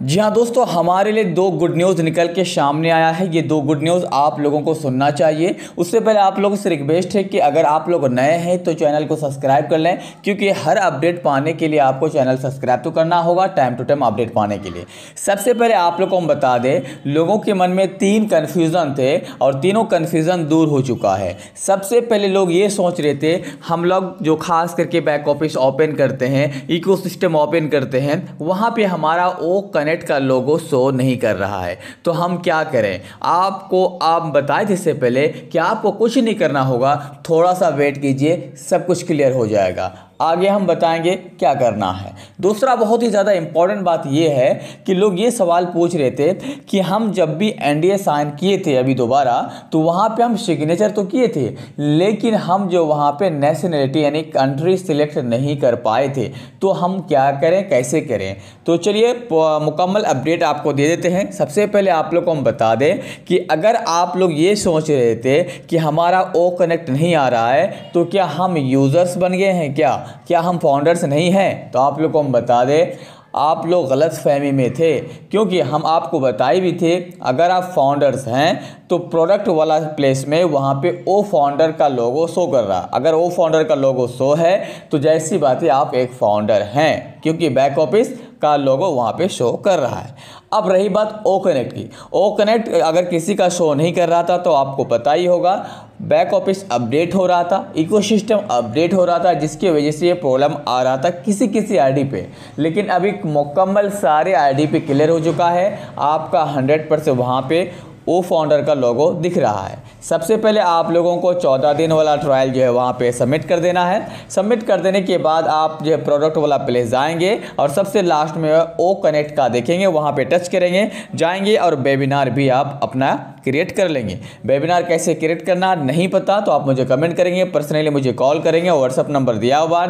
जी हाँ दोस्तों, हमारे लिए दो गुड न्यूज़ निकल के सामने आया है। ये दो गुड न्यूज़ आप लोगों को सुनना चाहिए। उससे पहले आप लोगों से रिक्वेस्ट है कि अगर आप लोग नए हैं तो चैनल को सब्सक्राइब कर लें, क्योंकि हर अपडेट पाने के लिए आपको चैनल सब्सक्राइब तो करना होगा टाइम टू टाइम अपडेट पाने के लिए। सबसे पहले आप लोग को हम बता दें, लोगों के मन में तीन कन्फ्यूज़न थे और तीनों कन्फ्यूज़न दूर हो चुका है। सबसे पहले लोग ये सोच रहे थे, हम लोग जो खास करके बैक ऑफ़िस ओपन करते हैं इको ओपन करते हैं, वहाँ पर हमारा ओ कनेक्ट का लोगो शो नहीं कर रहा है। तो हम क्या करें? आपको, आप बताए थे इससे पहले कि आपको कुछ नहीं करना होगा। थोड़ा सा वेट कीजिए, सब कुछ क्लियर हो जाएगा। आगे हम बताएँगे क्या करना है। दूसरा बहुत ही ज़्यादा इंपॉर्टेंट बात यह है कि लोग ये सवाल पूछ रहे थे कि हम जब भी एनडीए साइन किए थे अभी दोबारा तो वहाँ पे हम सिग्नेचर तो किए थे, लेकिन हम जो वहाँ पे नेशनलिटी यानी कंट्री सिलेक्ट नहीं कर पाए थे तो हम क्या करें, कैसे करें? तो चलिए मुकम्मल अपडेट आपको दे देते हैं। सबसे पहले आप लोग को हम बता दें कि अगर आप लोग ये सोच रहे थे कि हमारा ओ कनेक्ट नहीं आ रहा है तो क्या हम यूज़र्स बन गए हैं क्या? क्या हम फाउंडर्स नहीं हैं? तो आप लोग को हम बता दें, आप लोग गलत फहमी में थे, क्योंकि हम आपको बताए भी थे, अगर आप फाउंडर्स हैं तो प्रोडक्ट वाला प्लेस में वहाँ पे ओ फाउंडर का लोगो शो कर रहा। अगर ओ फाउंडर का लोगो शो है तो जैसी बात है आप एक फाउंडर हैं, क्योंकि बैक ऑफ़िस का लोगो वहाँ पे शो कर रहा है। अब रही बात ओ कनेक्ट की। ओ कनेक्ट अगर किसी का शो नहीं कर रहा था तो आपको पता ही होगा बैक ऑफ़िस अपडेट हो रहा था इकोसिस्टम अपडेट हो रहा था, जिसकी वजह से ये प्रॉब्लम आ रहा था किसी किसी आईडी पे। लेकिन अभी मुकम्मल सारे आईडी पे क्लियर हो चुका है। आपका हंड्रेड परसेंट वहाँ पर ओ फाउंडर का लोगो दिख रहा है। सबसे पहले आप लोगों को चौदह दिन वाला ट्रायल जो है वहाँ पे सबमिट कर देना है। सबमिट कर देने के बाद आप जो है प्रोडक्ट वाला प्लेस जाएँगे और सबसे लास्ट में ओ कनेक्ट का देखेंगे, वहाँ पे टच करेंगे, जाएँगे और वेबिनार भी आप अपना क्रिएट कर लेंगे। वेबिनार कैसे क्रिएट करना नहीं पता तो आप मुझे कमेंट करेंगे पर्सनली मुझे कॉल करेंगे व्हाट्सअप नंबर दिया हुआ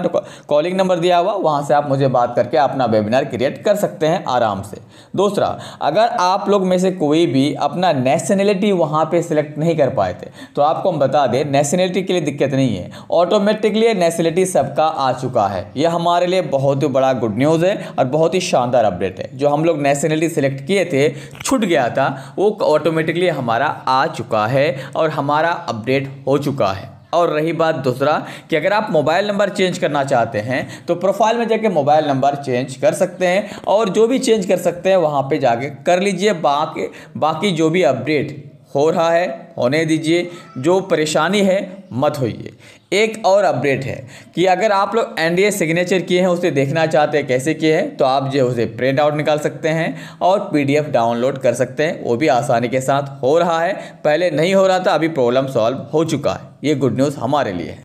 कॉलिंग नंबर दिया हुआ, वहाँ से आप मुझे बात करके अपना वेबिनार क्रिएट कर सकते हैं आराम से। दूसरा, अगर आप लोग में से कोई भी अपना नेशनलिटी वहाँ पर सिलेक्ट नहीं कर पाए थे। तो आपको हम बता दें नेशनलिटी के लिए दिक्कत नहीं है। ऑटोमेटिकली नेशनलिटी सबका आ चुका है। यह हमारे लिए बहुत ही बड़ा गुड न्यूज़ है और बहुत ही शानदार अपडेट है। जो हम लोग नेशनलिटी सेलेक्ट किए थे, छूट गया था, वो ऑटोमेटिकली हमारा आ चुका है और हमारा अपडेट हो चुका है। और रही बात दूसरा, कि अगर आप मोबाइल नंबर चेंज करना चाहते हैं तो प्रोफ़ाइल में जाके मोबाइल नंबर चेंज कर सकते हैं और जो भी चेंज कर सकते हैं, वहाँ पे जाके कर लीजिए। बाकी बाकी जो भी अपडेट हो रहा है, होने दीजिए। जो परेशानी है, मत होइए। एक और अपडेट है कि अगर आप लोग एनडीए सिग्नेचर किए हैं, उसे देखना चाहते हैं, कैसे किए हैं तो आप जो उसे प्रिंट आउट निकाल सकते हैं और पीडीएफ डाउनलोड कर सकते हैं। वो भी आसानी के साथ हो रहा है। पहले नहीं हो रहा था, अभी प्रॉब्लम सॉल्व हो चुका है। ये गुड न्यूज़ हमारे लिए है।